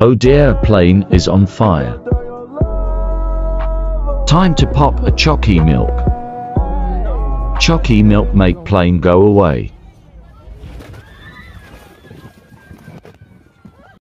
Oh dear, plane is on fire. Time to pop a chalky milk. Chalky milk make plane go away.